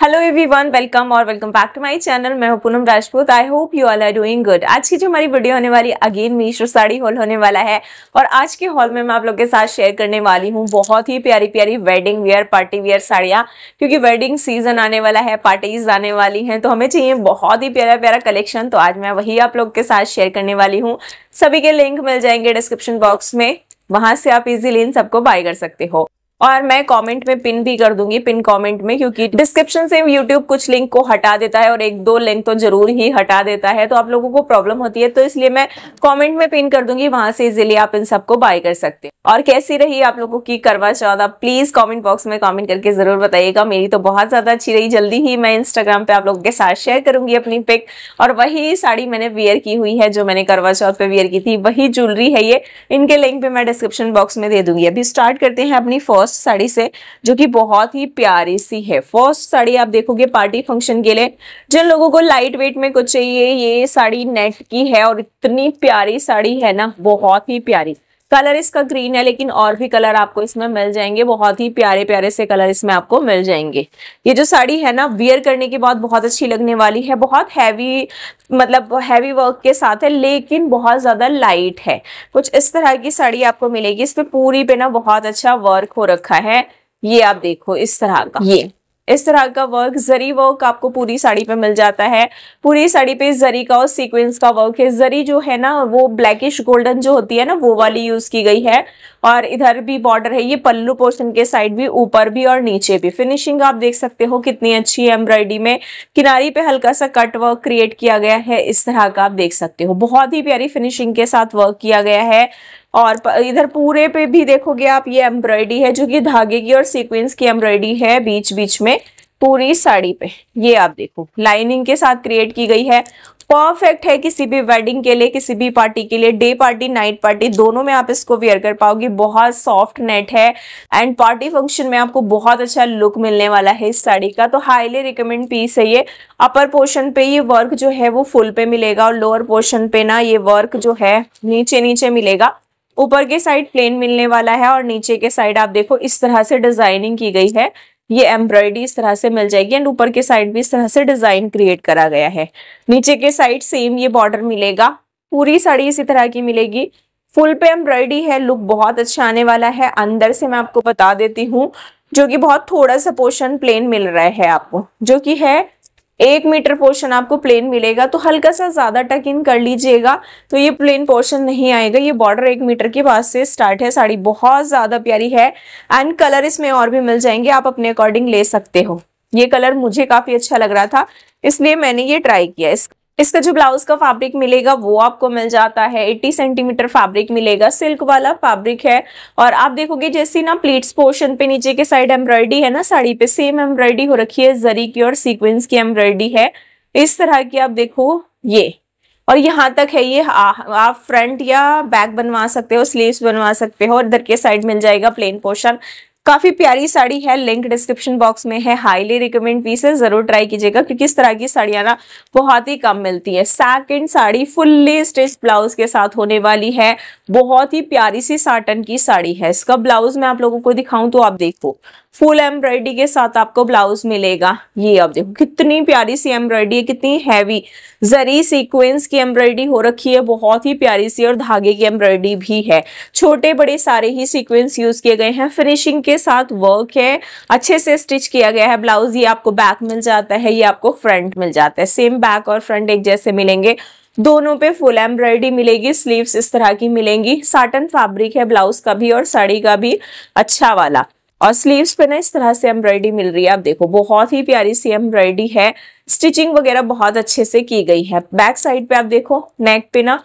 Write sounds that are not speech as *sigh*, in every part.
Hello everyone welcome और welcome back to my channel मैं हूँ Poonam Rajput. I hope you all are doing good आज की जो हमारी वीडियो होने वाली अगेन मीशो साड़ी हॉल होने वाला है और आज के हॉल में मैं आप लोग के साथ शेयर करने वाली हूँ बहुत ही प्यारी प्यारी वेडिंग वेयर पार्टी वेयर साड़ियाँ, क्योंकि वेडिंग सीज़न आने वाला है पार्टीज़ आने वाली हैं तो हमें चाहिए बहुत ही प्यारा प्यारा कलेक्शन तो आज मैं वही आप लोग के साथ शेयर करने वाली हूँ. सभी के लिंक मिल जाएँगे डिस्क्रिप्शन बॉक्स में. वहाँ से आप इजीली इन सबको बाय कर सकते हो. और मैं कमेंट में पिन भी कर दूँगी पिन कमेंट में, क्योंकि डिस्क्रिप्शन से यूट्यूब कुछ लिंक को हटा देता है और एक दो लिंक तो ज़रूर ही हटा देता है तो आप लोगों को प्रॉब्लम होती है तो इसलिए मैं कमेंट में पिन कर दूँगी, वहाँ से इजिली आप इन सबको बाय कर सकते हैं। और कैसी रही आप लोगों की करवा चौथ, आप प्लीज़ कॉमेंट बॉक्स में कॉमेंट करके ज़रूर बताइएगा, मेरी तो बहुत ज़्यादा अच्छी रही, जल्दी ही मैं इंस्टाग्राम पे आप लोगों के साथ शेयर करूँगी अपनी पिक और वही साड़ी मैंने वेयर की हुई है, जो मैंने करवा चौथ पे वेयर की थी, वही ज्वेलरी है ये, इनके लिंक पे मैं डिस्क्रिप्शन बॉक्स में दे दूँगी। अभी स्टार्ट करते हैं अपनी फ़र्स्ट साड़ी से, जो कि बहुत ही प्यारी सी है। फ़र्स्ट साड़ी आप देखोगे पार्टी फ़ंक्शन के लिए, जिन लोगों को लाइट वेट में कुछ चाहिए, ये साड़ी नेट की है और इतनी प्यारी साड़ी है ना, बहुत ही प्यारी। कलर इसका ग्रीन है, लेकिन और भी कलर आपको इसमें मिल जाएँगे। बहुत ही प्यारे प्यारे से कलर इसमें आपको मिल जाएँगे। ये जो साड़ी है ना वियर करने के बाद बहुत अच्छी लगने वाली है। बहुत हैवी मतलब हैवी वर्क के साथ है, लेकिन बहुत ज़्यादा लाइट है। कुछ इस तरह की साड़ी आपको मिलेगी। इस पे पूरी पे ना बहुत अच्छा वर्क हो रखा है। ये आप देखो इस तरह का। ये। इस तरह का वर्क जरी वर्क आपको पूरी साड़ी पे मिल जाता है। पूरी साड़ी पे जरी का और सीक्वेंस का वर्क है। जरी जो है ना, वो ब्लैकिश गोल्डन जो होती है ना, वो वाली यूज़ की गई है। और इधर भी बॉर्डर है, ये पल्लू पोर्शन के साइड भी, ऊपर भी और नीचे भी। फिनिशिंग आप देख सकते हो कितनी अच्छी है एम्ब्रॉयडरी में। किनारी पे हल्का सा कट वर्क क्रिएट किया गया है, इस तरह का आप देख सकते हो। बहुत ही प्यारी फिनिशिंग के साथ वर्क किया गया है। और इधर पूरे पे भी देखोगे आप, ये एम्ब्रॉयडरी है जो कि धागे की और सीक्वेंस की एम्ब्रॉयडरी है बीच बीच में पूरी साड़ी पे। ये आप देखो लाइनिंग के साथ क्रिएट की गई है। परफेक्ट है किसी भी वेडिंग के लिए, किसी भी पार्टी के लिए डे पार्टी नाइट पार्टी दोनों में आप इसको वेयर कर पाओगे। बहुत सॉफ्ट नेट है एंड पार्टी फ़ंक्शन में आपको बहुत अच्छा लुक मिलने वाला है इस साड़ी का। तो हाईली रिकमेंड पीस है ये। अपर पोर्शन पे ये वर्क जो है वो फुल पे मिलेगा और लोअर पोर्शन पे ना ये वर्क जो है नीचे नीचे मिलेगा। ऊपर के साइड प्लेन मिलने वाला है और नीचे के साइड आप देखो इस तरह से डिज़ाइनिंग की गई है। ये एम्ब्रॉयडरी इस तरह से मिल जाएगी एंड ऊपर के साइड भी इस तरह से डिज़ाइन क्रिएट करा गया है। नीचे के साइड सेम ये बॉर्डर मिलेगा। पूरी साड़ी इसी तरह की मिलेगी। फुल पे एम्ब्रॉयडरी है लुक बहुत अच्छा आने वाला है। अंदर से मैं आपको बता देती हूँ, जो कि बहुत थोड़ा सा पोर्शन प्लेन मिल रहा है आपको, जो कि है एक मीटर पोर्शन आपको प्लेन मिलेगा तो हल्का सा ज़्यादा टक इन कर लीजिएगा। तो ये प्लेन पोर्शन नहीं आएगा, ये बॉर्डर एक मीटर के पास से स्टार्ट है, साड़ी बहुत ज़्यादा प्यारी है। एंड कलर इसमें और भी मिल जाएँगे, आप अपने अकॉर्डिंग ले सकते हो। ये कलर मुझे काफ़ी अच्छा लग रहा था, इसलिए मैंने ये ट्राई किया। इस इसका जो ब्लाउज का फैब्रिक मिलेगा वो आपको मिल जाता है। 80 सेंटीमीटर फैब्रिक मिलेगा। सिल्क वाला फैब्रिक है। और आप देखोगे जैसी ना प्लीट्स पोर्शन पे नीचे के साइड एम्ब्रॉयडरी है ना साड़ी पे सेम एम्ब्रॉयडरी हो रखी है जरी की और सीक्वेंस की एम्ब्रॉयडरी है। इस तरह की आप देखो ये। और यहाँ तक है ये आ, आप फ्रंट या बैक बनवा सकते हो स्लीव्स बनवा सकते हो और इधर के साइड मिल जाएगा प्लेन पोर्शन काफ़ी प्यारी साड़ी है लिंक डिस्क्रिप्शन बॉक्स में है हाईली रिकमेंड पीसेस ज़रूर ट्राई कीजिएगा, क्योंकि इस तरह की साड़ियाँ ना बहुत ही कम मिलती है। Second sari fully stitch blouse के साथ होने वाली है, बहुत ही प्यारी सी साटन की साड़ी है। इसका ब्लाउज मैं आप लोगों को दिखाऊँ तो आप देखो। फुल एम्ब्रॉयडरी के साथ आपको ब्लाउज मिलेगा। ये आप देखो, कितनी प्यारी सी एम्ब्रॉयडरी है, कितनी हैवी जरी सीक्वेंस की एम्ब्रॉयडरी हो रखी है, बहुत ही प्यारी सी और धागे की एम्ब्रॉयडरी भी है। छोटे बड़े सारे ही सीक्वेंस यूज़ किए गए हैं। फिनिशिंग के साथ वर्क है, अच्छे से स्टिच किया गया है। ब्लाउज ये आपको बैक मिल जाता है, ये आपको फ्रंट मिल जाता है। सेम बैक और फ्रंट एक जैसे मिलेंगे। दोनों पे फुल एम्ब्रॉयडरी मिलेगी स्लीव्स इस तरह की मिलेंगी। साटन फैब्रिक है ब्लाउज का भी और साड़ी का भी। अच्छा वाला। और स्लीव्स पे ना इस तरह से एम्ब्रॉयडरी मिल रही है। आप देखो, बहुत ही प्यारी सी एम्ब्रॉयडरी है। स्टिचिंग वगैरह बहुत अच्छे से की गई है। बैक साइड पे आप देखो नेक पे ना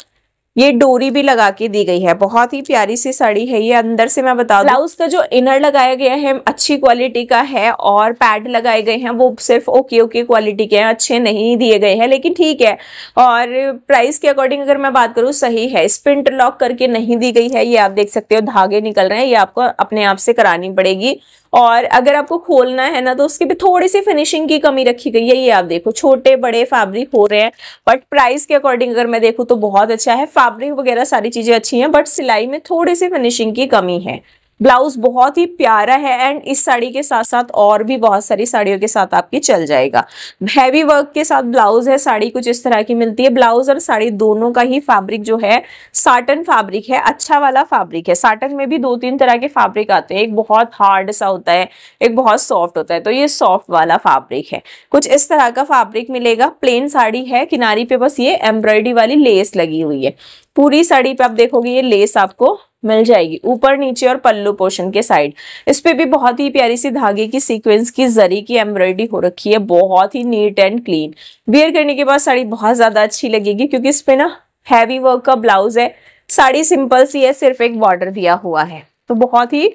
ये डोरी भी लगा के दी गई है। बहुत ही प्यारी सी साड़ी है ये। अंदर से मैं बता ब्लाउज का जो इनर लगाया गया है, अच्छी क्वालिटी का है और पैड लगाए गए हैं, वो सिर्फ़ ओके ओके क्वालिटी के हैं, अच्छे नहीं दिए गए हैं, लेकिन ठीक है। और प्राइस के अकॉर्डिंग अगर मैं बात करूँ, सही है। स्पिंट लॉक करके नहीं दी गई है, ये आप देख सकते हो, धागे निकल रहे हैं, ये आपको अपने आप से करानी पड़ेगी। और अगर आपको खोलना है ना तो उसके भी थोड़ी सी फिनिशिंग की कमी रखी गई है। ये आप देखो, छोटे, बड़े फैब्रिक हो रहे हैं बट प्राइस के अकॉर्डिंग अगर मैं देखूँ तो बहुत अच्छा है। फैब्रिक वगैरह सारी चीज़ें अच्छी हैं बट सिलाई में थोड़ी सी फिनिशिंग की कमी है। ब्लाउज बहुत ही प्यारा है एंड इस साड़ी के साथ साथ और भी बहुत सारी साड़ियों के साथ आपकी चल जाएगा। हैवी वर्क के साथ ब्लाउज है, साड़ी कुछ इस तरह की मिलती है। ब्लाउज और साड़ी दोनों का ही फैब्रिक जो है साटन फैब्रिक है अच्छा वाला फैब्रिक है। साटन में भी दो तीन तरह के फैब्रिक आते हैं। एक बहुत हार्ड सा होता है, एक बहुत सॉफ्ट होता है। तो ये सॉफ्ट वाला फैब्रिक है। कुछ इस तरह का फैब्रिक मिलेगा। प्लेन साड़ी है, किनारी पे बस ये एम्ब्रॉयडरी वाली लेस लगी हुई है। पूरी साड़ी पे आप देखोगे, ये लेस आपको मिल जाएगी, ऊपर, नीचे और पल्लू पोर्शन के साइड इस पे भी बहुत ही प्यारी सी धागे की सीक्वेंस की जरी की एम्ब्रॉयडरी हो रखी है, बहुत ही नीट एंड क्लीन वेयर करने के बाद साड़ी बहुत ज़्यादा अच्छी लगेगी, क्योंकि इस पे ना हैवी वर्क का ब्लाउज है, साड़ी सिंपल सी है, सिर्फ़ एक बॉर्डर दिया हुआ है। तो बहुत ही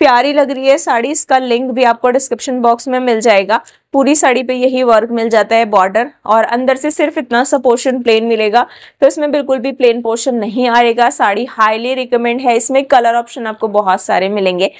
प्यारी लग रही है साड़ी, इसका लिंक भी आपको डिस्क्रिप्शन बॉक्स में मिल जाएगा। पूरी साड़ी पे यही वर्क मिल जाता है बॉर्डर और अंदर से सिर्फ़ इतना सा पोर्शन प्लेन मिलेगा तो इसमें बिल्कुल भी प्लेन पोर्शन नहीं आएगा। साड़ी हाईली रिकमेंड है, इसमें कलर ऑप्शन आपको बहुत सारे मिलेंगे।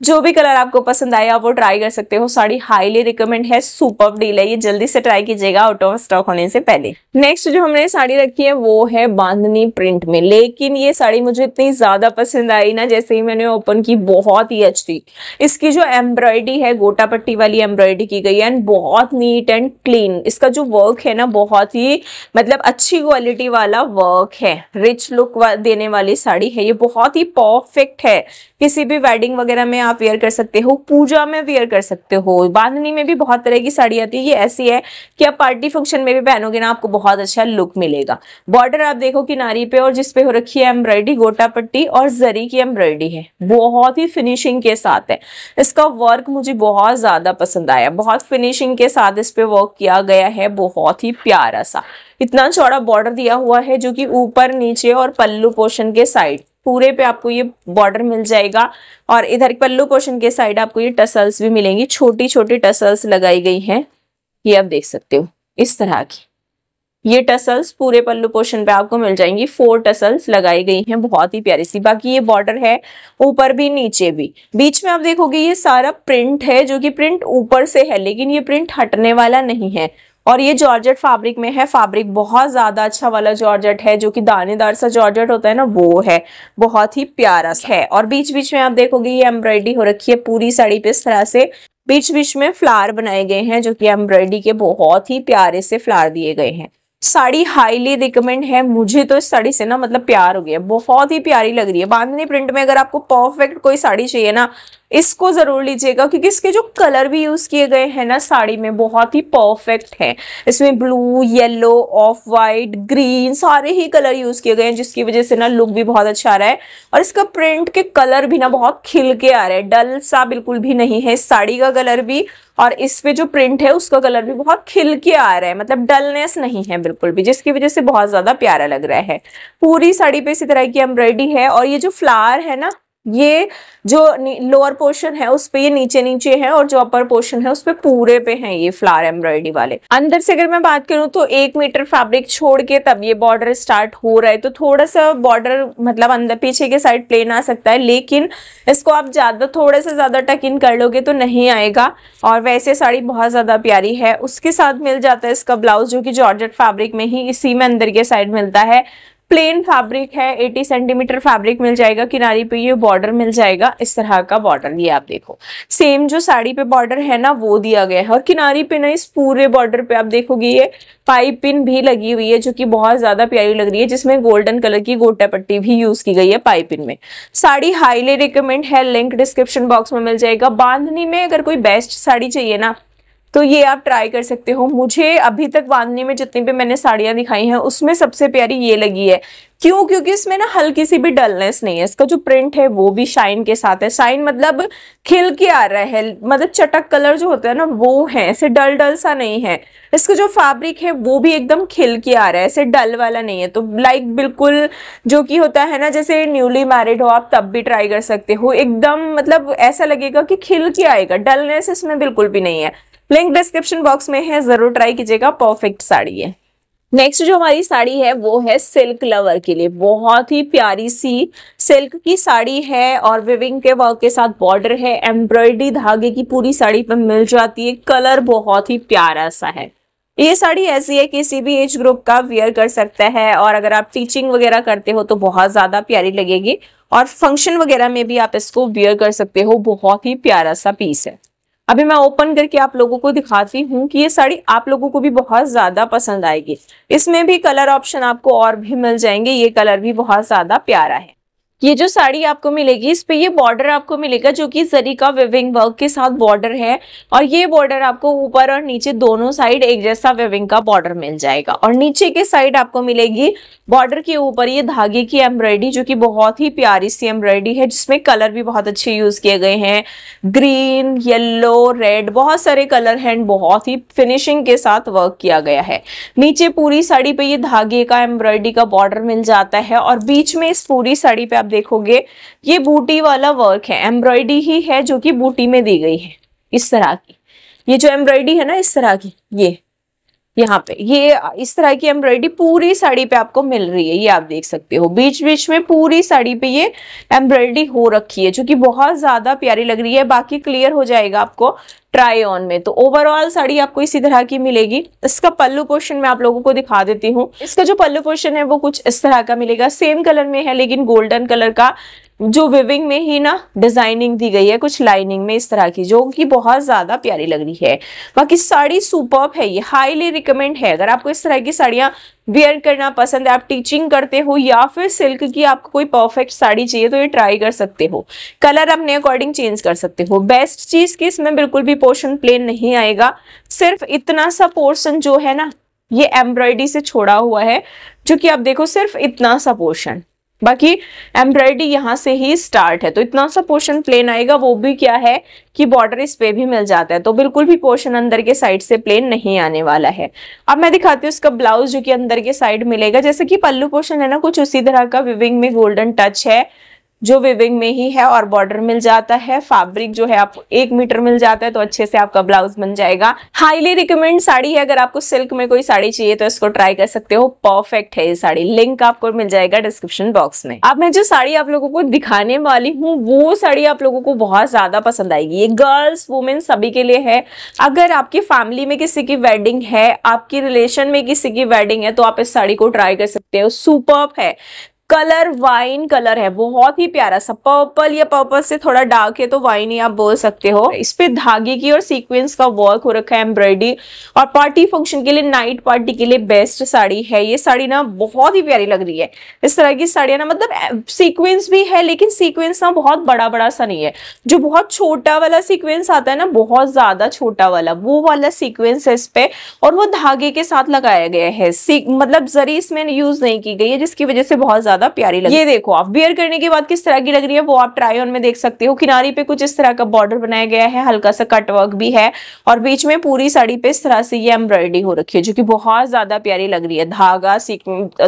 जो भी कलर आपको पसंद आया वो ट्राई कर सकते हो। साड़ी हाईली रिकमेंड है सुपर डील है, ये जल्दी से ट्राई कीजिएगा आउट ऑफ़ स्टॉक होने से पहले। नेक्स्ट जो हमने साड़ी रखी है, वो है बांधनी प्रिंट में। लेकिन ये साड़ी मुझे इतनी ज़्यादा पसंद आई ना, जैसे ही मैंने ओपन की, बहुत ही अच्छी। इसकी जो एम्ब्रॉयडरी है, गोटा पट्टी वाली एम्ब्रॉयडरी की गई है बहुत नीट एंड क्लीन इसका जो वर्क है ना, बहुत ही मतलब अच्छी क्वालिटी वाला वर्क है. रिच लुक देने वाली साड़ी है. ये बहुत ही परफेक्ट है. किसी भी वेडिंग वगैरह में आप वेयर कर सकते हो, पूजा में वेयर कर सकते हो. बांधनी में भी बहुत तरह की साड़ी आती है. ये ऐसी है कि आप पार्टी फ़ंक्शन में भी पहनोगे ना, आपको बहुत अच्छा लुक मिलेगा. बॉर्डर आप देखो किनारी पे और जिसपे हो रखी है एम्ब्रॉयडरी गोटा पट्टी और जरी की एम्ब्रॉयडरी है. बहुत ही फिनिशिंग के साथ है. इसका वर्क मुझे बहुत ज़्यादा पसंद आया. बहुत फिनिशिंग के साथ इस पे वर्क किया गया है, बहुत ही प्यारा सा। इतना चौड़ा बॉर्डर दिया हुआ है जो कि ऊपर, नीचे और पल्लू पोर्शन के साइड पूरे पे आपको ये बॉर्डर मिल जाएगा और इधर पल्लू पोर्शन के साइड आपको ये टसल्स भी मिलेंगी। छोटी छोटी टसल्स लगाई गई हैं। ये आप देख सकते हो, इस तरह की। ये टसल्स पूरे पल्लू पोर्शन पे आपको मिल जाएँगी। फोर टसल्स लगाई गई हैं, बहुत ही प्यारी सी। बाकी ये बॉर्डर है, ऊपर भी, नीचे भी। बीच में आप देखोगे ये सारा प्रिंट है, जो कि प्रिंट ऊपर से है, लेकिन ये प्रिंट हटने वाला नहीं है। और ये जॉर्जेट फैब्रिक में है, फैब्रिक बहुत ज़्यादा अच्छा वाला जॉर्जेट है, जो कि दानेदार सा जॉर्जेट होता है ना, वो है। बहुत ही प्यारा है। और बीच बीच में आप देखोगे ये एम्ब्रॉयडरी हो रखी है पूरी साड़ी पे इस तरह से। बीच बीच में फ्लावर बनाए गए हैं, जो कि एम्ब्रॉयडरी के बहुत ही प्यारे से फ्लावर दिए गए हैं। साड़ी हाईली रिकमेंड है। मुझे तो इस साड़ी से ना मतलब प्यार हो गया। बहुत ही प्यारी लग रही है। बांधनी प्रिंट में अगर आपको परफेक्ट कोई साड़ी चाहिए ना इसको ज़रूर लीजिएगा, क्योंकि इसके जो कलर भी यूज़ किए गए हैं ना, साड़ी में बहुत ही परफेक्ट है। इसमें blue yellow off white green सारे ही कलर यूज़ किए गए हैं, जिसकी वजह से ना लुक भी बहुत अच्छा आ रहा है। और इसका प्रिंट के कलर भी ना बहुत खिल के आ रहे हैं। डल सा बिल्कुल भी नहीं है। साड़ी का कलर भी और इस पे जो प्रिंट है, उसका कलर भी बहुत खिल के आ रहा है। मतलब डलनेस नहीं है बिल्कुल भी, जिसकी वजह से बहुत ज़्यादा प्यारा लग रहा है। पूरी साड़ी पे इसी तरह की एम्ब्रॉयडरी है और ये जो फ्लावर है ना ये जो लोअर पोर्शन है, उस पे ये नीचे नीचे है और जो अपर पोर्शन है, उस पे पूरे पे है ये फ्लावर एम्ब्रॉयडरी वाले। अंदर से अगर मैं बात करूँ तो एक मीटर फैब्रिक छोड़ के तब ये बॉर्डर स्टार्ट हो रहा है। तो थोड़ा सा बॉर्डर मतलब अंदर पीछे के साइड प्लेन आ सकता है, लेकिन इसको आप ज़्यादा थोड़े से ज़्यादा टक इन कर लोगे तो नहीं आएगा। और वैसे साड़ी बहुत ज़्यादा प्यारी है। उसके साथ मिल जाता है इसका ब्लाउज जो कि जॉर्जेट फैब्रिक में ही इसी में अंदर के साइड मिलता है। प्लेन फैब्रिक है 80 सेंटीमीटर फैब्रिक मिल जाएगा, किनारी पे ये बॉर्डर मिल जाएगा, इस तरह का बॉर्डर, ये आप देखो। सेम जो साड़ी पे बॉर्डर है ना, वो दिया गया है, और किनारी पे ना इस पूरे बॉर्डर पे आप देखोगे, ये पाइपिन भी लगी हुई है, जो कि बहुत ज़्यादा प्यारी लग रही है, जिसमें गोल्डन कलर की गोटा पट्टी भी यूज़ की गई है पाइपिन में। साड़ी हाईली रिकमेंड है, लिंक डिस्क्रिप्शन बॉक्स में मिल जाएगा। बांधनी में अगर कोई बेस्ट साड़ी चाहिए ना तो ये आप ट्राई कर सकते हो। मुझे अभी तक बांधने में जितनी भी मैंने साड़ियाँ दिखाई हैं, उसमें सबसे प्यारी ये लगी है। क्यों? क्योंकि इसमें ना हल्की सी भी डलनेस नहीं है। इसका जो प्रिंट है, वो भी शाइन के साथ है। शाइन मतलब खिल के आ रहा है। मतलब चटक कलर जो होता है ना, वो है। ऐसे डल डल सा नहीं है। इसका जो फैब्रिक है, वो भी एकदम खिल के आ रहा है। ऐसे डल वाला नहीं है। तो लाइक बिल्कुल जो कि होता है ना, जैसे न्यूली मैरिड हो, आप तब भी ट्राई कर सकते हो। एकदम मतलब ऐसा लगेगा कि खिल के आएगा। डलनेस इसमें बिल्कुल भी नहीं है। लिंक डिस्क्रिप्शन बॉक्स में है, ज़रूर ट्राई कीजिएगा परफेक्ट साड़ी है। नेक्स्ट जो हमारी साड़ी है, वो है सिल्क लवर के लिए। बहुत ही प्यारी सी सिल्क की साड़ी है और विविंग के वर्क के साथ बॉर्डर है। एम्ब्रॉयडरी धागे की पूरी साड़ी पे मिल जाती है। कलर बहुत ही प्यारा सा है। ये साड़ी ऐसी है, किसी भी एज ग्रुप का वियर कर सकता है और अगर आप टीचिंग वगैरह करते हो तो बहुत ज़्यादा प्यारी लगेगी। और फ़ंक्शन वगैरह में भी आप इसको वियर कर सकते हो। बहुत ही प्यारा सा पीस है। अभी मैं ओपन करके आप लोगों को दिखाती हूँ कि ये साड़ी आप लोगों को भी बहुत ज़्यादा पसंद आएगी। इसमें भी कलर ऑप्शन आपको और भी मिल जाएँगे, ये कलर भी बहुत ज़्यादा प्यारा है। ये जो साड़ी आपको मिलेगी, इस पे ये बॉर्डर आपको मिलेगा, जो कि जरी का विविंग वर्क के साथ बॉर्डर है और ये बॉर्डर आपको ऊपर और नीचे दोनों साइड एक जैसा विविंग का बॉर्डर मिल जाएगा। और नीचे के साइड आपको मिलेगी बॉर्डर के ऊपर ये धागे की एम्ब्रॉयडरी जो कि बहुत ही प्यारी सी एम्ब्रॉयडरी है, जिसमें कलर भी बहुत अच्छे यूज़ किए गए हैं। ग्रीन येल्लो रेड बहुत सारे कलर हैं बहुत ही फिनिशिंग के साथ वर्क किया गया है। नीचे पूरी साड़ी पे ये धागे का एम्ब्रॉयडरी का बॉर्डर मिल जाता है और बीच में इस पूरी साड़ी पे आप देखोगे, ये बूटी वाला वर्क है एम्ब्रॉयडरी ही है जो कि बूटी में दी गई है, इस तरह की। ये जो एम्ब्रॉयडरी है ना, इस तरह की, ये। यहाँ पे। ये, इस तरह की एम्ब्रॉयडरी पूरी साड़ी पे आपको मिल रही है, ये आप देख सकते हो। बीच बीच में पूरी साड़ी पे ये एम्ब्रॉयडरी हो रखी है, जो कि बहुत ज़्यादा प्यारी लग रही है। बाकी क्लियर हो जाएगा आपको ट्राई ऑन में। तो ओवरऑल साड़ी आपको इसी तरह की मिलेगी। इसका पल्लू पोर्शन मैं आप लोगों को दिखा देती हूँ। इसका जो पल्लू पोर्शन है, वो कुछ इस तरह का मिलेगा। सेम कलर में है, लेकिन गोल्डन कलर का जो विविंग में ही ना डिज़ाइनिंग दी गई है, कुछ लाइनिंग में इस तरह की, जो कि बहुत ज़्यादा प्यारी लग रही है। बाकी साड़ी सुपर है ये हाईली रिकमेंड है। अगर आपको इस तरह की साड़ियाँ वेयर करना पसंद है, आप टीचिंग करते हो या फिर सिल्क की आपको कोई परफेक्ट साड़ी चाहिए तो ये ट्राई कर सकते हो। कलर अपने अकॉर्डिंग चेंज कर सकते हो। बेस्ट चीज़ की इसमें बिल्कुल भी पोर्शन प्लेन नहीं आएगा। सिर्फ़ इतना सा पोर्शन जो है ना, ये एम्ब्रॉयडरी से छोड़ा हुआ है, जो कि आप देखो सिर्फ़ इतना सा पोर्शन बाकी एम्ब्रॉयडरी यहाँ से ही स्टार्ट है। तो इतना सा पोर्शन प्लेन आएगा, वो भी क्या है कि बॉर्डर इस पे भी मिल जाता है। तो बिल्कुल भी पोर्शन अंदर के साइड से प्लेन नहीं आने वाला है। अब मैं दिखाती हूँ इसका ब्लाउज जो कि अंदर के साइड मिलेगा। जैसे कि पल्लू पोर्शन है ना, कुछ उसी तरह का विविंग में गोल्डन टच है। जो विविंग में ही है और बॉर्डर मिल जाता है फैब्रिक जो है आपको एक मीटर मिल जाता है तो अच्छे से आपका ब्लाउज बन जाएगा। हाईली रिकमेंड साड़ी है, अगर आपको सिल्क में कोई साड़ी चाहिए तो इसको ट्राई कर सकते हो। परफेक्ट है ये साड़ी। लिंक आपको मिल जाएगा डिस्क्रिप्शन बॉक्स में। अब मैं जो साड़ी आप लोगों को दिखाने वाली हूँ, वो साड़ी आप लोगों को बहुत ज़्यादा पसंद आएगी। ये गर्ल्स वुमेन सभी के लिए है। अगर आपकी फैमिली में किसी की वेडिंग है, आपकी रिलेशन में किसी की वेडिंग है तो आप इस साड़ी को ट्राई कर सकते हो। सुपर है। कलर वाइन कलर है बहुत ही प्यारा सा पर्पल या पर्पल से थोड़ा डार्क है तो वाइन ही आप बोल सकते हो। इस पे धागे की और सीक्वेंस का वर्क हो रखा है एम्ब्रॉयडरी और पार्टी फ़ंक्शन के लिए नाइट पार्टी के लिए बेस्ट साड़ी है, ये साड़ी ना बहुत ही प्यारी लग रही है। इस तरह की साड़ियाँ ना मतलब सीक्वेंस भी है, लेकिन सीक्वेंस ना बहुत बड़ा बड़ा सा नहीं है। जो बहुत छोटा वाला सीक्वेंस आता है ना, बहुत ज़्यादा छोटा वाला, वो वाला सीक्वेंस है इस पे, और वो धागे के साथ लगाया गया है। मतलब जरी इसमें यूज़ नहीं की गई है, जिसकी वजह से बहुत ज़्यादा प्यारी लगी ये देखो, आप वेयर करने के बाद किस तरह की लग रही है, वो आप ट्राई ऑन में देख सकते हो। किनारी पे कुछ इस तरह का बॉर्डर बनाया गया है, हल्का सा कट वर्क भी है और बीच में पूरी साड़ी पे इस तरह से ये एम्ब्रॉयडरी हो रखी है, जो की बहुत ज़्यादा प्यारी लग रही है। धागा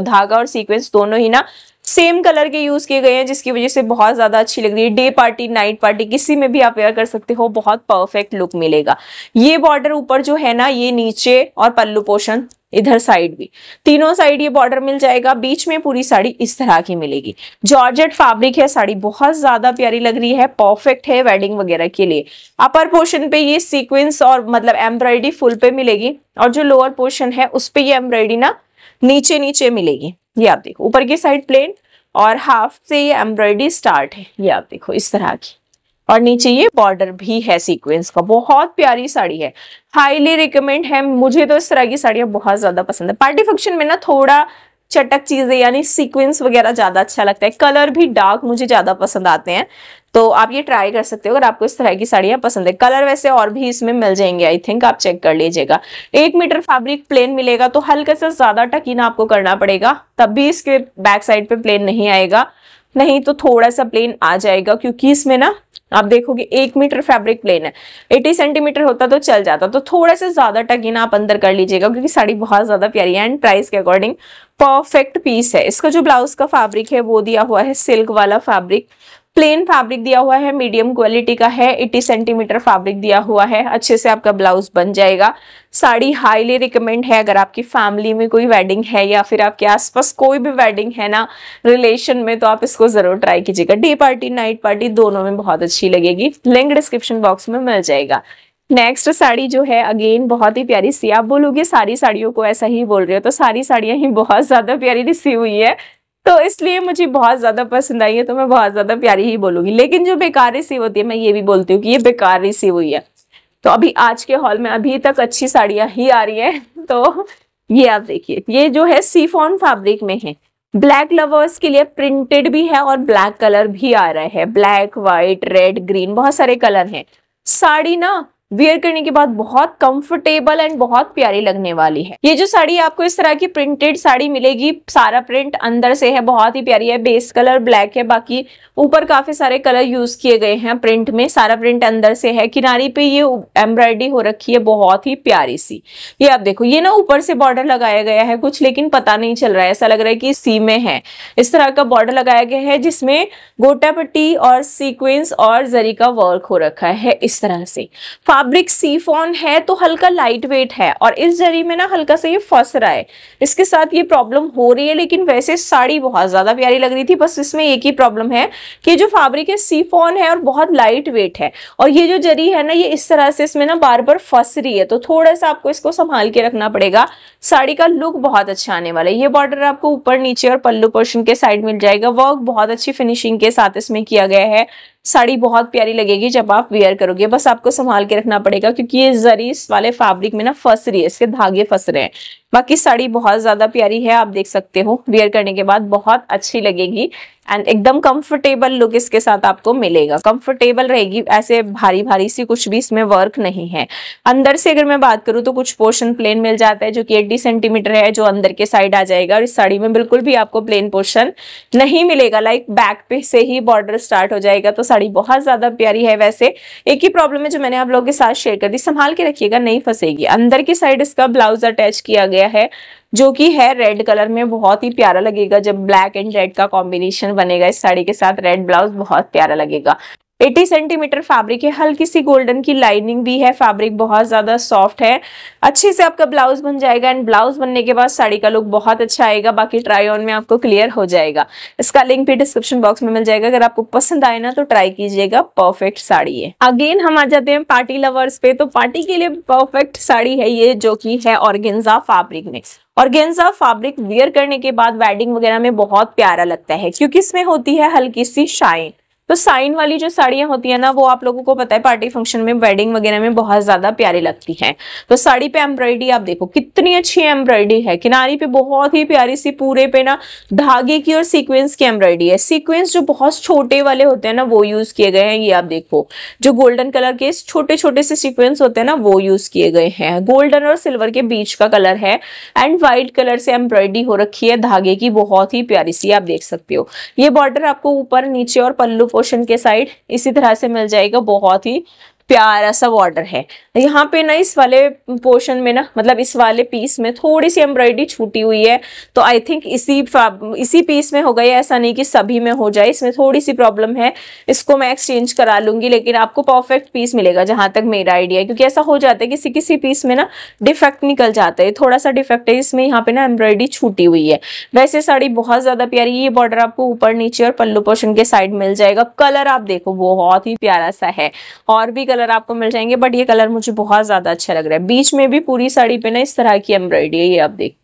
धागा और सीक्वेंस दोनों ही ना सेम कलर के यूज़ किए गए हैं, जिसकी वजह से बहुत ज़्यादा अच्छी लग रही है। डे पार्टी, नाइट पार्टी, किसी में भी आप वेयर कर सकते हो, बहुत परफेक्ट लुक मिलेगा। ये बॉर्डर ऊपर जो है ना, ये नीचे और पल्लू पोषण इधर साइड भी। तीनों साइड ये बॉर्डर मिल जाएगा। बीच में पूरी साड़ी इस तरह की मिलेगी। जॉर्जेट फैब्रिक है, साड़ी बहुत ज़्यादा प्यारी लग रही है, परफेक्ट है वेडिंग वगैरह के लिए। अपर पोर्शन पे ये सीक्वेंस और मतलब एम्ब्रॉयडरी फुल पे मिलेगी और जो लोअर पोर्शन है, उस पर ये एम्ब्रॉयडरी ना नीचे नीचे मिलेगी। ये आप देखो, ऊपर की साइड प्लेन और हाफ़ से ये एम्ब्रॉयडरी स्टार्ट है। ये आप देखो, इस तरह की। और नीचे ये बॉर्डर भी है सीक्वेंस का। बहुत प्यारी साड़ी है। हाईली रिकमेंड है। मुझे तो इस तरह की साड़ियाँ बहुत ज़्यादा पसंद है। पार्टी फ़ंक्शन में ना थोड़ा चटक चीज़ें यानी सीक्वेंस वगैरह ज़्यादा अच्छा लगता है। कलर भी डार्क मुझे ज़्यादा पसंद आते हैं। तो आप ये ट्राई कर सकते हो अगर आपको इस तरह की साड़ियाँ पसंद है। कलर वैसे और भी इसमें मिल जाएँगे आई थिंक आप चेक कर लीजिएगा। एक मीटर फैब्रिक प्लेन मिलेगा तो हल्के से ज़्यादा टकीना आपको करना पड़ेगा, तब भी इसके बैक साइड पे प्लेन नहीं आएगा। नहीं तो थोड़ा सा प्लेन आ जाएगा, क्योंकि इसमें ना आप देखोगे एक मीटर फैब्रिक प्लेन है। एटी सेंटीमीटर होता तो चल जाता। तो थोड़ा सा ज़्यादा टगिन आप अंदर कर लीजिएगा, क्योंकि साड़ी बहुत ज़्यादा प्यारी है एंड प्राइस के अकॉर्डिंग परफेक्ट पीस है। इसका जो ब्लाउज का फैब्रिक है, वो दिया हुआ है सिल्क वाला फैब्रिक प्लेन फैब्रिक दिया हुआ है, मीडियम क्वालिटी का है 80 सेंटीमीटर फैब्रिक दिया हुआ है, अच्छे से आपका ब्लाउज बन जाएगा। साड़ी हाईली रिकमेंड है, अगर आपकी फैमिली में कोई वेडिंग है या फिर आपके आसपास कोई भी वेडिंग है ना, रिलेशन में तो आप इसको ज़रूर ट्राई कीजिएगा। डे पार्टी, नाइट पार्टी दोनों में बहुत अच्छी लगेगी। लिंक डिस्क्रिप्शन बॉक्स में मिल जाएगा। नेक्स्ट साड़ी जो है, अगेन बहुत ही प्यारी सी, आप बोलोगे सारी साड़ियों को ऐसा ही बोल रहे हो तो सारी साड़ियाँ ही बहुत ज़्यादा प्यारी रिसीव हुई है। तो इसलिए मुझे बहुत ज़्यादा पसंद आई है तो मैं बहुत ज़्यादा प्यारी ही बोलूँगी। लेकिन जो बेकारी सी होती है, मैं ये भी बोलती हूँ कि ये बेकारी सी हुई है। तो अभी आज के हॉल में अभी तक अच्छी साड़ियाँ ही आ रही है *laughs* तो ये आप देखिए। ये जो है सीफोन फैब्रिक में है। ब्लैक लवर्स के लिए प्रिंटेड भी है और ब्लैक कलर भी आ रहा है। ब्लैक व्हाइट रेड ग्रीन बहुत सारे कलर हैं। साड़ी ना वेयर करने के बाद बहुत कंफर्टेबल एंड बहुत प्यारी लगने वाली है। ये जो साड़ी आपको इस तरह की प्रिंटेड साड़ी मिलेगी, सारा प्रिंट अंदर से है, बहुत ही प्यारी है बेस कलर ब्लैक है, बाकी ऊपर काफ़ी सारे कलर यूज़ किए गए हैं प्रिंट में, सारा प्रिंट अंदर से है। किनारी पे ये एम्ब्रॉयडरी हो रखी है, बहुत ही प्यारी सी। ये आप देखो, ये ना ऊपर से बॉर्डर लगाया गया है कुछ, लेकिन पता नहीं चल रहा है, ऐसा लग रहा है कि सी में है। इस तरह का बॉर्डर लगाया गया है, जिसमें गोटा पट्टी और सीक्वेंस और जरी का वर्क हो रखा है, इस तरह से। फैब्रिक सीफॉन है तो हल्का लाइट वेट है और इस जरी में ना हल्का सा ये फंस रहा है। इसके साथ ये प्रॉब्लम हो रही है, लेकिन वैसे साड़ी बहुत ज़्यादा प्यारी लग रही थी, बस इसमें एक ही प्रॉब्लम है कि जो फैब्रिक है सीफॉन है और बहुत लाइट वेट है। और ये जो जरी है ना, ये इस तरह से इसमें ना बार बार फंस रही है तो थोड़ा सा आपको इसको संभाल के रखना पड़ेगा। साड़ी का लुक बहुत अच्छा आने वाला है। ये बॉर्डर आपको ऊपर, नीचे और पल्लू पोर्शन के साइड मिल जाएगा। वर्क बहुत अच्छी फिनिशिंग के साथ इसमें किया गया है। साड़ी बहुत प्यारी लगेगी जब आप वेयर करोगे। बस आपको संभाल के रखना पड़ेगा क्योंकि ये जरी वाले फैब्रिक में ना फंस रही है, इसके धागे फंस रहे हैं। बाकी साड़ी बहुत ज़्यादा प्यारी है, आप देख सकते हो। वेयर करने के बाद बहुत अच्छी लगेगी। एंड एकदम कंफर्टेबल लुक इसके साथ आपको मिलेगा। कंफर्टेबल रहेगी, ऐसे भारी भारी सी कुछ भी इसमें वर्क नहीं है। अंदर से अगर मैं बात करूँ तो कुछ पोर्शन प्लेन मिल जाता है जो कि 80 सेंटीमीटर है, जो अंदर के साइड आ जाएगा और इस साड़ी में बिल्कुल भी आपको प्लेन पोर्शन नहीं मिलेगा। लाइक बैक पे से ही बॉर्डर स्टार्ट हो जाएगा तो साड़ी बहुत ज़्यादा प्यारी है वैसे। एक ही प्रॉब्लम है जो मैंने आप लोगों के साथ शेयर कर दी, संभाल के रखिएगा, नहीं फंसेगी। अंदर की साइड इसका ब्लाउज अटैच किया गया है। जो कि है रेड कलर में बहुत ही प्यारा लगेगा जब ब्लैक एंड रेड का कॉम्बिनेशन बनेगा इस साड़ी के साथ रेड ब्लाउज बहुत प्यारा लगेगा। 80 सेंटीमीटर फैब्रिक है, हल्की सी गोल्डन की लाइनिंग भी है, फैब्रिक बहुत ज़्यादा सॉफ्ट है। अच्छे से आपका ब्लाउज बन जाएगा एंड ब्लाउज बनने के बाद साड़ी का लुक बहुत अच्छा आएगा, बाकी ट्राई ऑन में आपको क्लियर हो जाएगा। इसका लिंक भी डिस्क्रिप्शन बॉक्स में मिल जाएगा, अगर आपको पसंद आए ना तो ट्राई कीजिएगा, परफेक्ट साड़ी है। अगेन हम आ जाते हैं पार्टी लवर्स पे तो पार्टी के लिए परफेक्ट साड़ी है ये, जो की है ऑर्गेन्जा फैब्रिक में। और गेंजा फैब्रिक वियर करने के बाद वेडिंग वगैरह में बहुत प्यारा लगता है, क्योंकि इसमें होती है हल्की सी शाइन। तो साइन वाली जो साड़ियाँ होती है ना, वो आप लोगों को पता है पार्टी फ़ंक्शन में वेडिंग वगैरह में बहुत ज़्यादा प्यारी लगती है। तो साड़ी पे एम्ब्रॉयडरी आप देखो, कितनी अच्छी एम्ब्रॉयडरी है। किनारी पे बहुत ही प्यारी सी, पूरे पे ना धागे की और सीक्वेंस की एम्ब्रॉयडरी है। सीक्वेंस जो बहुत छोटे वाले होते हैं ना, वो यूज़ किए गए हैं, ये आप देखो। जो गोल्डन कलर के छोटे छोटे से सीक्वेंस होते हैं ना, वो यूज़ किए गए हैं। गोल्डन और सिल्वर के बीच का कलर है एंड व्हाइट कलर से एम्ब्रॉयडरी हो रखी है, धागे की बहुत ही प्यारी सी, आप देख सकते हो। ये बॉर्डर आपको ऊपर, नीचे और पल्लू पोर्शन के साइड इसी तरह से मिल जाएगा बहुत ही प्यारा सा बॉर्डर है। यहाँ पे ना इस वाले पोर्शन में ना मतलब इस वाले पीस में थोड़ी सी एम्ब्रॉयडरी छूटी हुई है। तो आई थिंक इसी इसी पीस में होगा या ऐसा नहीं कि सभी में हो जाए, इसमें थोड़ी सी प्रॉब्लम है। इसको मैं एक्सचेंज करा लूँगी, लेकिन आपको परफेक्ट पीस मिलेगा जहाँ तक मेरा आइडिया है। क्योंकि ऐसा हो जाता है किसी किसी पीस में ना डिफेक्ट निकल जाता है। थोड़ा सा डिफेक्ट है, इसमें यहाँ पे ना एम्ब्रॉयडरी छूटी हुई है। वैसे साड़ी बहुत ज़्यादा प्यारी ये बॉर्डर आपको ऊपर, नीचे और पल्लू पोर्शन के साइड मिल जाएगा। कलर आप देखो, बहुत ही प्यारा सा है। और भी कलर आपको मिल जाएँगे बट ये कलर मुझे बहुत ज़्यादा अच्छा लग रहा है। बीच में भी पूरी साड़ी पे ना इस तरह की एम्ब्रॉयडरी है, ये आप देख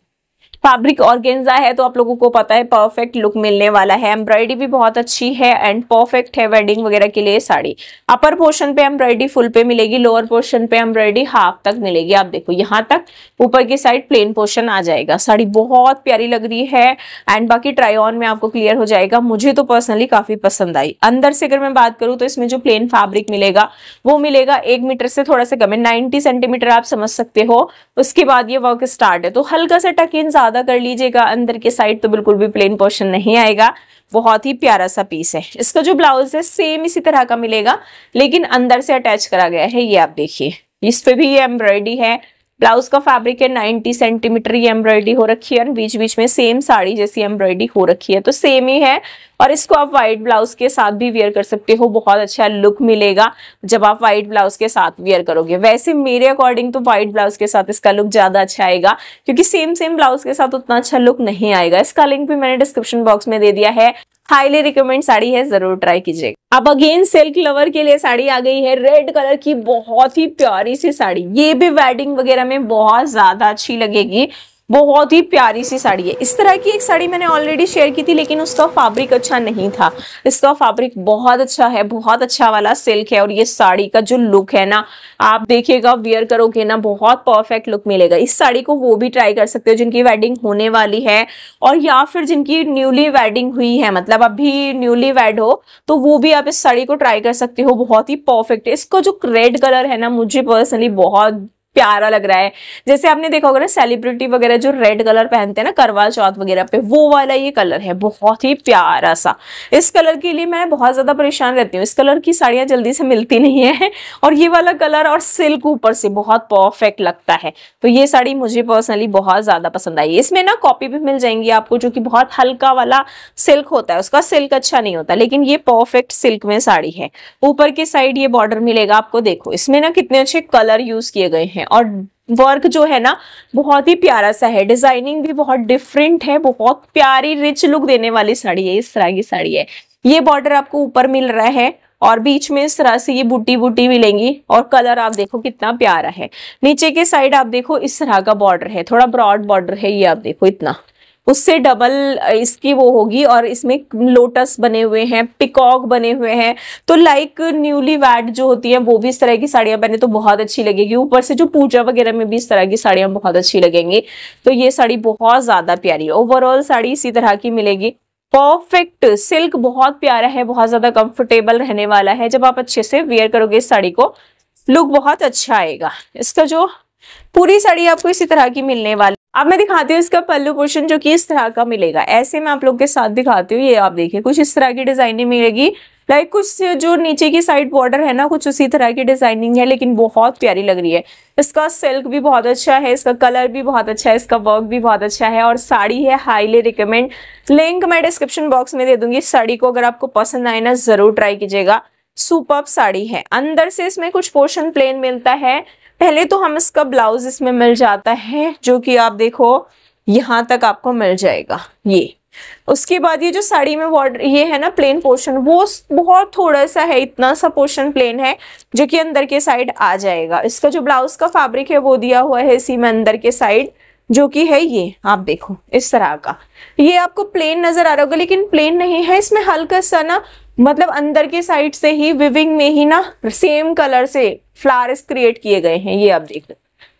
फैब्रिक ऑर्गेन्जा है तो आप लोगों को पता है परफेक्ट लुक मिलने वाला है। एम्ब्रॉयडरी भी बहुत अच्छी है एंड परफेक्ट है वेडिंग वगैरह के लिए साड़ी। अपर पोर्शन पे एम्ब्रॉयडरी फुल पे मिलेगी लोअर पोर्शन पे एम्ब्रॉयडरी हाफ़ तक मिलेगी। आप देखो, यहाँ तक ऊपर की साइड प्लेन पोर्शन आ जाएगा। साड़ी बहुत प्यारी लग रही है एंड बाकी ट्राई ऑन में आपको क्लियर हो जाएगा। मुझे तो पर्सनली काफ़ी पसंद आई। अंदर से अगर मैं बात करूँ तो इसमें जो प्लेन फैब्रिक मिलेगा, वो मिलेगा एक मीटर से थोड़ा सा कम है। नाइनटी सेंटीमीटर आप समझ सकते हो। उसके बाद ये वर्क स्टार्ट है। तो हल्का सा टक इन ज़्यादा कर लीजिएगा, अंदर के साइड तो बिल्कुल भी प्लेन पोर्शन नहीं आएगा। बहुत ही प्यारा सा पीस है। इसका जो ब्लाउज है सेम इसी तरह का मिलेगा, लेकिन अंदर से अटैच करा गया है, ये आप देखिए। इस पे भी ये एम्ब्रॉयडरी है। ब्लाउज का फैब्रिक है 90 सेंटीमीटर ये एम्ब्रॉयडरी हो रखी है और बीच बीच में सेम साड़ी जैसी एम्ब्रॉयडरी हो रखी है। तो सेम ही है और इसको आप व्हाइट ब्लाउज के साथ भी वेयर कर सकते हो, बहुत अच्छा लुक मिलेगा जब आप व्हाइट ब्लाउज के साथ वेयर करोगे। वैसे मेरे अकॉर्डिंग तो व्हाइट ब्लाउज के साथ इसका लुक ज़्यादा अच्छा आएगा, क्योंकि सेम सेम ब्लाउज के साथ उतना अच्छा लुक नहीं आएगा। इसका लिंक भी मैंने डिस्क्रिप्शन बॉक्स में दे दिया है। हाईली रिकमेंड साड़ी है, ज़रूर ट्राई कीजिएगा। अब अगेन सिल्क लवर के लिए साड़ी आ गई है रेड कलर की बहुत ही प्यारी सी साड़ी। ये भी वेडिंग वगैरह में बहुत ज़्यादा अच्छी लगेगी। बहुत ही प्यारी सी साड़ी है। इस तरह की एक साड़ी मैंने ऑलरेडी शेयर की थी, लेकिन उसका फैब्रिक अच्छा नहीं था। इसका फैब्रिक बहुत अच्छा है, बहुत अच्छा वाला सिल्क है और ये साड़ी का जो लुक है ना, आप देखिएगा वियर करोगे ना, बहुत परफेक्ट लुक मिलेगा। इस साड़ी को वो भी ट्राई कर सकते हो, जिनकी वेडिंग होने वाली है और या फिर जिनकी न्यूली वेडिंग हुई है मतलब अभी न्यूली वेड हो तो वो भी आप इस साड़ी को ट्राई कर सकते हो। बहुत ही परफेक्ट है। इसका जो रेड कलर है ना, मुझे पर्सनली बहुत प्यारा लग रहा है। जैसे आपने देखा होगा ना सेलिब्रिटी वगैरह जो रेड कलर पहनते हैं ना करवा चौथ वगैरह पे, वो वाला ये कलर है, बहुत ही प्यारा सा। इस कलर के लिए मैं बहुत ज़्यादा परेशान रहती हूँ। इस कलर की साड़ियाँ जल्दी से मिलती नहीं है *laughs* और ये वाला कलर और सिल्क ऊपर से बहुत परफेक्ट लगता है। तो ये साड़ी मुझे पर्सनली बहुत ज़्यादा पसंद आई। इसमें ना कॉपी भी मिल जाएँगी आपको, जो की बहुत हल्का वाला सिल्क होता है। उसका सिल्क अच्छा नहीं होता, लेकिन ये परफेक्ट सिल्क में साड़ी है। ऊपर के साइड ये बॉर्डर मिलेगा आपको, देखो। इसमें ना कितने अच्छे कलर यूज़ किए गए हैं। और वर्क जो है ना, बहुत ही प्यारा सा है। डिज़ाइनिंग भी बहुत डिफरेंट है, बहुत प्यारी रिच लुक देने वाली साड़ी है, इस तरह की साड़ी है। ये बॉर्डर आपको ऊपर मिल रहा है और बीच में इस तरह से ये बूटी बूटी मिलेंगी और कलर आप देखो कितना प्यारा है। नीचे के साइड आप देखो इस तरह का बॉर्डर है, थोड़ा ब्रॉड बॉर्डर है ये आप देखो इतना। उससे डबल इसकी वो होगी और इसमें लोटस बने हुए हैं पिकॉक बने हुए हैं। तो लाइक न्यूली वैड जो होती है, वो भी इस तरह की साड़ियाँ पहने तो बहुत अच्छी लगेगी। ऊपर से जो पूजा वगैरह में भी इस तरह की साड़ियाँ बहुत अच्छी लगेंगी। तो ये साड़ी बहुत ज़्यादा प्यारी है। ओवरऑल साड़ी इसी तरह की मिलेगी। परफेक्ट सिल्क बहुत प्यारा है, बहुत ज़्यादा कंफर्टेबल रहने वाला है। जब आप अच्छे से वेयर करोगे इस साड़ी को लुक बहुत अच्छा आएगा। इसका जो पूरी साड़ी आपको इसी तरह की मिलने वाली। अब मैं दिखाती हूँ इसका पल्लू पोर्शन जो कि इस तरह का मिलेगा। ऐसे मैं आप लोग के साथ दिखाती हूँ, ये आप देखिए, कुछ इस तरह की डिज़ाइनिंग मिलेगी। लाइक कुछ जो नीचे की साइड बॉर्डर है ना, कुछ उसी तरह की डिज़ाइनिंग है, लेकिन बहुत प्यारी लग रही है। इसका सिल्क भी बहुत अच्छा है, इसका कलर भी बहुत अच्छा है, इसका वर्क भी बहुत अच्छा है और साड़ी है हाईली रिकमेंड। लिंक मैं डिस्क्रिप्शन बॉक्स में दे दूँगी, साड़ी को अगर आपको पसंद आए ना, ज़रूर ट्राई कीजिएगा। सुपर साड़ी है। अंदर से इसमें कुछ पोर्शन प्लेन मिलता है। पहले तो हम इसका ब्लाउज इसमें मिल जाता है, जो कि आप देखो, यहाँ तक आपको मिल जाएगा, ये। उसके बाद ये जो साड़ी में बॉर्डर ये है ना प्लेन पोर्शन वो बहुत थोड़ा सा है, इतना सा पोर्शन प्लेन है, जो कि अंदर के साइड आ जाएगा। इसका जो ब्लाउज का फैब्रिक है, वो दिया हुआ है इसी में अंदर के साइड जो कि है ये, आप देखो, इस तरह का। ये आपको प्लेन नज़र आ रहा होगा, लेकिन प्लेन नहीं है, इसमें हल्का सा ना मतलब अंदर के साइड से ही विविंग में ही ना सेम कलर से फ्लावर्स क्रिएट किए गए हैं, ये आप देख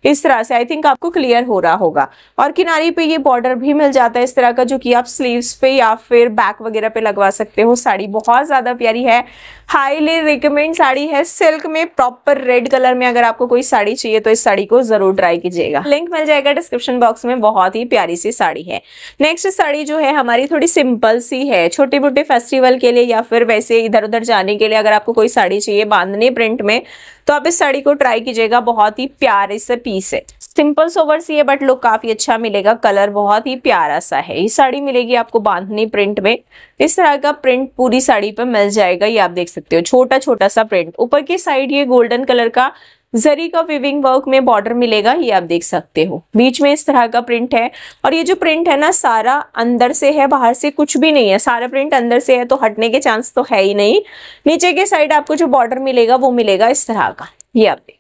इस तरह से आई थिंक आपको क्लियर हो रहा होगा। और किनारी पे ये बॉर्डर भी मिल जाता है इस तरह का, जो कि आप स्लीव्स पे या फिर बैक वगैरह पे लगवा सकते हो। साड़ी बहुत ज़्यादा प्यारी है। हाईली रिकमेंड साड़ी है। सिल्क में प्रॉपर रेड कलर में अगर आपको कोई साड़ी चाहिए तो इस साड़ी को ज़रूर ट्राई कीजिएगा। लिंक मिल जाएगा डिस्क्रिप्शन बॉक्स में। बहुत ही प्यारी सी साड़ी है। नेक्स्ट साड़ी जो है, हमारी थोड़ी सिंपल सी है। छोटे मोटे फेस्टिवल के लिए या फिर वैसे इधर उधर जाने के लिए अगर आपको कोई साड़ी चाहिए बांधने प्रिंट में तो आप इस साड़ी को ट्राई कीजिएगा, बहुत ही प्यारे से पीस है। सिंपल सोवर सी है बट लुक काफ़ी अच्छा मिलेगा कलर बहुत ही प्यारा सा है। ये साड़ी मिलेगी आपको बांधनी प्रिंट में। इस तरह का प्रिंट पूरी साड़ी पर मिल जाएगा, ये आप देख सकते हो छोटा छोटा सा प्रिंट ऊपर की साइड ये गोल्डन कलर का जरी का विविंग वर्क में बॉर्डर मिलेगा, ये आप देख सकते हो। बीच में इस तरह का प्रिंट है और ये जो प्रिंट है ना, सारा अंदर से है, बाहर से कुछ भी नहीं है। सारा प्रिंट अंदर से है तो हटने के चांस तो है ही नहीं। नीचे के साइड आपको जो बॉर्डर मिलेगा, वो मिलेगा इस तरह का। ये आप देख।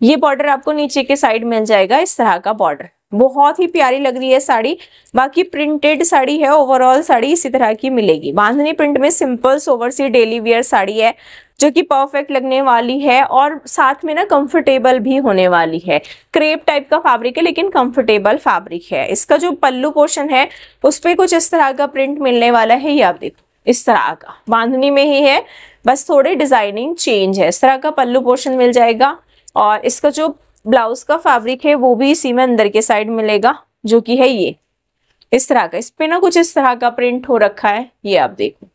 ये बॉर्डर आपको नीचे के साइड मिल जाएगा, इस तरह का बॉर्डर बहुत ही प्यारी लग रही है साड़ी। बाकी प्रिंटेड साड़ी है ओवरऑल साड़ी इसी तरह की मिलेगी। बांधनी प्रिंट में सिंपल सोवर सी डेली वियर साड़ी है। जो कि परफेक्ट लगने वाली है और साथ में ना कंफर्टेबल भी होने वाली है। क्रेप टाइप का फैब्रिक है, लेकिन कंफर्टेबल फैब्रिक है। इसका जो पल्लू पोर्शन है, उस पर कुछ इस तरह का प्रिंट मिलने वाला है। ये आप देखो, इस तरह का। बांधनी में ही है, बस थोड़े डिज़ाइनिंग चेंज है। इस तरह का पल्लू पोर्शन मिल जाएगा और इसका जो ब्लाउज का फैब्रिक है, वो भी इसी में अंदर के साइड मिलेगा, जो कि है ये। इस तरह का। इस पे ना कुछ इस तरह का प्रिंट हो रखा है। ये आप देखो।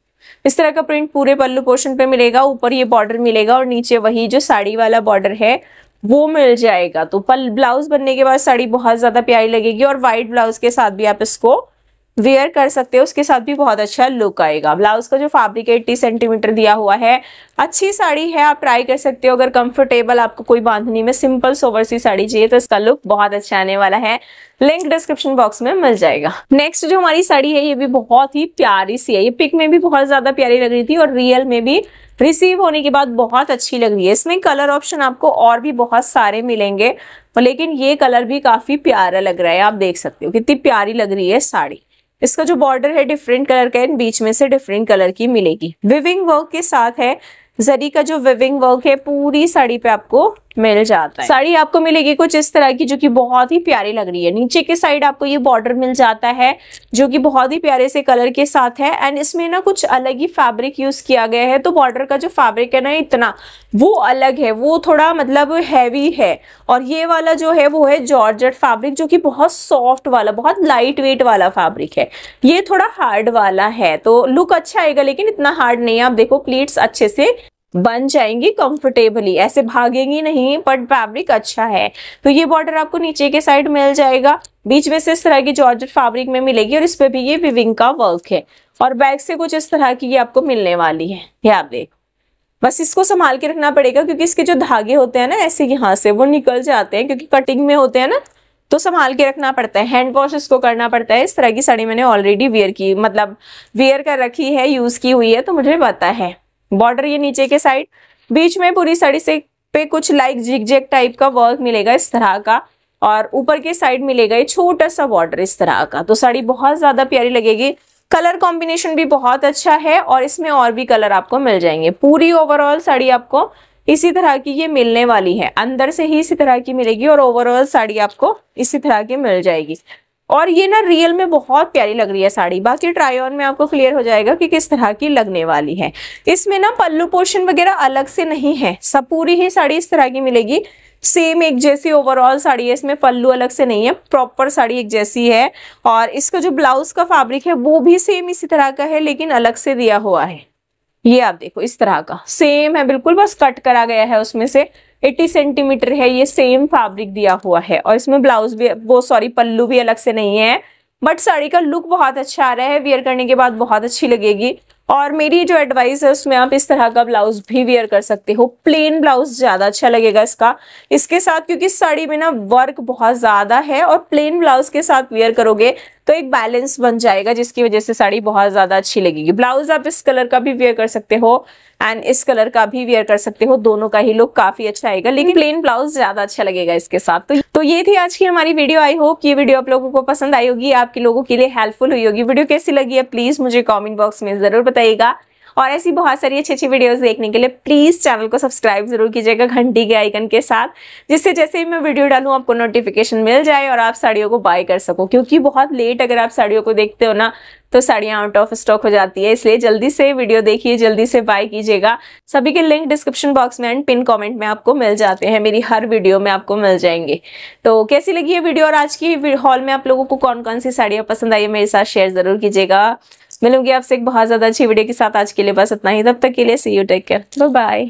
इस तरह का प्रिंट पूरे पल्लू पोर्शन पे मिलेगा, ऊपर ये बॉर्डर मिलेगा और नीचे वही जो साड़ी वाला बॉर्डर है, वो मिल जाएगा। तो पल ब्लाउज बनने के बाद साड़ी बहुत ज़्यादा प्यारी लगेगी और व्हाइट ब्लाउज के साथ भी आप इसको वेयर कर सकते हो, उसके साथ भी बहुत अच्छा लुक आएगा। ब्लाउज का जो फैब्रिक एट्टी सेंटीमीटर दिया हुआ है। अच्छी साड़ी है, आप ट्राई कर सकते हो। अगर कंफर्टेबल आपको कोई बांधनी में सिंपल सोवर सी साड़ी चाहिए तो इसका लुक बहुत अच्छा आने वाला है। लिंक डिस्क्रिप्शन बॉक्स में मिल जाएगा। नेक्स्ट जो हमारी साड़ी है, ये भी बहुत ही प्यारी सी है। ये पिक में भी बहुत ज़्यादा प्यारी लग रही थी और रियल में भी रिसीव होने के बाद बहुत अच्छी लग रही है। इसमें कलर ऑप्शन आपको और भी बहुत सारे मिलेंगे, लेकिन ये कलर भी काफ़ी प्यारा लग रहा है। आप देख सकते हो, कितनी प्यारी लग रही है साड़ी। इसका जो बॉर्डर है डिफरेंट कलर का है बीच में से डिफरेंट कलर की मिलेगी। विविंग वर्क के साथ है, जरी का जो विविंग वर्क है, पूरी साड़ी पे आपको मिल जाता है। साड़ी आपको मिलेगी कुछ इस तरह की जो कि बहुत ही प्यारी लग रही है। नीचे के साइड आपको ये बॉर्डर मिल जाता है, जो कि बहुत ही प्यारे से कलर के साथ है। एंड इसमें ना कुछ अलग ही फैब्रिक यूज़ किया गया है। तो बॉर्डर का जो फैब्रिक है ना इतना, वो अलग है, वो थोड़ा मतलब हैवी है। और ये वाला जो है, वो है जॉर्जेट फैब्रिक जो कि बहुत सॉफ्ट वाला, बहुत लाइट वेट वाला फैब्रिक है। ये थोड़ा हार्ड वाला है। तो लुक अच्छा आएगा, लेकिन इतना हार्ड नहीं है। आप देखो प्लीट्स अच्छे से बन जाएँगी कंफर्टेबली ऐसे भागेंगी नहीं बट फैब्रिक अच्छा है। तो ये बॉर्डर आपको नीचे के साइड मिल जाएगा। बीच में से इस तरह की जॉर्जेट फैब्रिक में मिलेगी और इस पे भी ये विविंग का वर्क है। और बैग से कुछ इस तरह की ये आपको मिलने वाली है। ये आप देखो। बस इसको संभाल के रखना पड़ेगा क्योंकि इसके जो धागे होते हैं ना, ऐसे यहाँ से वो निकल जाते हैं क्योंकि कटिंग में होते हैं ना तो संभाल के रखना पड़ता है। हैंड वॉश इसको करना पड़ता है। इस तरह की साड़ी मैंने ऑलरेडी वेयर की मतलब वेयर कर रखी है यूज़ की हुई है तो मुझे पता है। बॉर्डर ये नीचे के साइड। बीच में पूरी साड़ी से पे कुछ लाइक जिग टाइप का वर्क मिलेगा इस तरह का और ऊपर के साइड मिलेगा ये छोटा सा बॉर्डर इस तरह का। तो साड़ी बहुत ज़्यादा प्यारी लगेगी। कलर कॉम्बिनेशन भी बहुत अच्छा है और इसमें और भी कलर आपको मिल जाएँगे। पूरी ओवरऑल साड़ी आपको इसी तरह की ये मिलने वाली है। अंदर से ही इसी तरह की मिलेगी और ओवरऑल साड़ी आपको इसी तरह की मिल जाएगी। और ये ना रियल में बहुत प्यारी लग रही है साड़ी। बाकी ट्राई ऑन में आपको क्लियर हो जाएगा कि किस तरह की लगने वाली है। इसमें ना पल्लू पोर्शन वगैरह अलग से नहीं है। सब पूरी ही साड़ी इस तरह की मिलेगी। सेम एक जैसी ओवरऑल साड़ी है, इसमें पल्लू अलग से नहीं है। प्रॉपर साड़ी एक जैसी है और इसका जो ब्लाउज का फैब्रिक है, वो भी सेम इसी तरह का है, लेकिन अलग से दिया हुआ है। ये आप देखो इस तरह का। सेम है, बिल्कुल बस कट करा गया है उसमें से। 80 सेंटीमीटर है, ये सेम फैब्रिक दिया हुआ है। और इसमें ब्लाउज भी, वो सॉरी पल्लू भी अलग से नहीं है बट साड़ी का लुक बहुत अच्छा आ रहा है वियर करने के बाद बहुत अच्छी लगेगी। और मेरी जो एडवाइस है, उसमें आप इस तरह का ब्लाउज भी वेयर कर सकते हो। प्लेन ब्लाउज ज़्यादा अच्छा लगेगा इसका। इसके साथ, क्योंकि साड़ी में ना वर्क बहुत ज़्यादा है, और प्लेन ब्लाउज के साथ वेयर करोगे तो एक बैलेंस बन जाएगा जिसकी वजह से साड़ी बहुत ज़्यादा अच्छी लगेगी। ब्लाउज आप इस कलर का भी वेयर कर सकते हो एंड इस कलर का भी वेयर कर सकते हो। दोनों का ही लुक काफ़ी अच्छा आएगा लेकिन प्लेन ब्लाउज ज़्यादा अच्छा लगेगा इसके साथ। तो, तो ये थी आज की हमारी वीडियो आई होप ये वीडियो आप लोगों को पसंद आई होगी आपके लोगों के लिए हेल्पफुल हुई होगी। वीडियो कैसी लगी है प्लीज़ मुझे कॉमेंट बॉक्स में ज़रूर बताइएगा। और ऐसी बहुत सारी अच्छी अच्छी वीडियोस देखने के लिए प्लीज़ चैनल को सब्सक्राइब ज़रूर कीजिएगा घंटी के आइकन के साथ, जिससे जैसे ही मैं वीडियो डालूं आपको नोटिफिकेशन मिल जाए और आप साड़ियों को बाय कर सको। क्योंकि बहुत लेट अगर आप साड़ियों को देखते हो ना तो साड़ियाँ आउट ऑफ़ स्टॉक हो जाती है, इसलिए जल्दी से वीडियो देखिए, जल्दी से बाय कीजिएगा। सभी के लिंक डिस्क्रिप्शन बॉक्स में एंड पिन कमेंट में आपको मिल जाते हैं, मेरी हर वीडियो में आपको मिल जाएँगे। तो कैसी लगी है वीडियो और आज की हॉल में आप लोगों को कौन कौन सी साड़ियाँ पसंद आई है मेरे साथ शेयर ज़रूर कीजिएगा। मिलूँगी आपसे एक बहुत ज़्यादा अच्छी वीडियो के साथ। आज के लिए बस इतना ही। तब तक के लिए see you take care bye